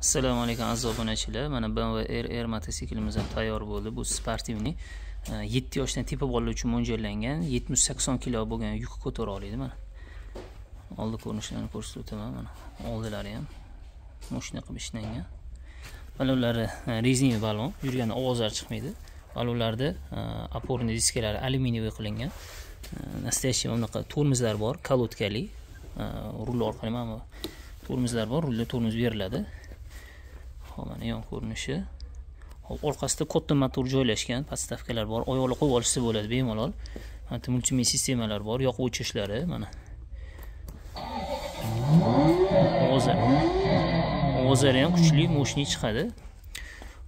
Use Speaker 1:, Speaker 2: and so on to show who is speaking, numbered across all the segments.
Speaker 1: assalomu alaykum aziz obunachilar. Mana bmw rr mototsiklimiz ham tayyor bo'ldi. Bu sportivniy e, yetti yoshdan tepa bolalar uchun mo'ljallangan yetmish sakson kilo bo'lgan yuk ko'tara oladi mana. Oldi ko'rinishlarini ko'rsatib o'taman mana oldilari ham moshina qilib ishlangan. Balonlari e, rezina balon yurganda ovozlar chiqmaydi. Balonlarda опорный diskalari alyuminiy qilingan. E, настоящий mana bunaqa tormozlar bor kolodkali rul orqali mana bu tormozlar bor rulda tormoz beriladi. Hop mana yon ko'rinishi. Hop orqasida katta motor joylashgan podstavkalar bor. Oyoqni qo'yib olishsa bo'ladi bemalol. Mana multimedia sistemalar bor yoqib o'chirishlari mana. Ovozlar. Ovozlari ham kuchli mo'shniy chiqadi.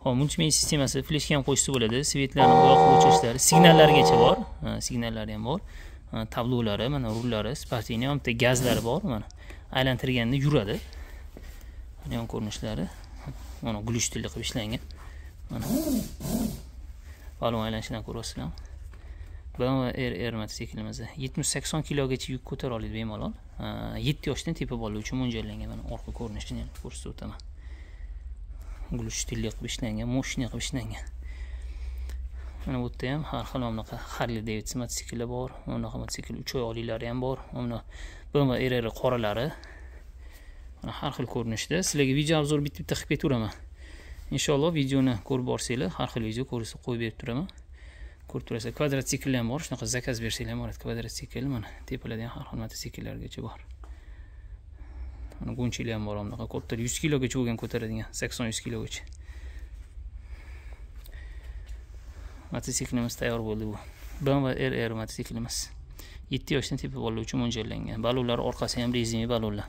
Speaker 1: Hop multimedia sistemasi fleshka ham qo'yishsa bo'ladi. Svetlarni yoqib o'chirishlari signallargacha bor. Signallari ham bor. Tablolari mana rullari спортивный ham bitta gazlari bor mana. Aylantirganda yuradi. Mana yon ko'rinishlari. Mana gulishtilli qilib ishlangan mana. Balon aylanishidan ko'ryapsizlarmi bmw r rr mototsiklimizni yetmish sakson kilogacha yuk ko'tara oladi bemalol. Yetti yoshdan tepa bolalar uchun mo'ljallangan mana orqa ko'rinishini ko'rsatib o'taman. Gulishtilli qilib ishlangan moshina qilib ishlangan. Mana bu yerda ham har xil mana bunaqa harli davidson mototsikllar bor mana bunaqa mototsikl uch oyoqlilari ham bor. Mana bmw rr qoralari mana har xil ko'rinishda sizlarga video obzor bitta bitta qilib ketaveraman inshaalloh videoni ko'rib borsanglar har xil video ko'rsa qo'yib berib turaman. Ko'rib turasizlar kvadrotsikl ham bor shunaqa zakaz bersanglar ham bo'ladi kvadrotsikl mana tepalarda har xil mototsikllargacha bor. Mana gunchilar ham bor bunaqa katta yuz kilogacha bo'lgan ko'taradigan sakson yuz kilogacha. Mototsiklimiz tayyor bo'ldi bu. Bmw rr mototsiklimiz yetti yoshdan tepa bolalar uchun mo'ljallangan. Balonlar orqasi ham rezina balonlar